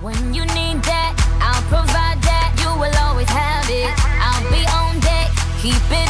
When you need that, I'll provide that. You will always have it. I'll be on deck, keep it.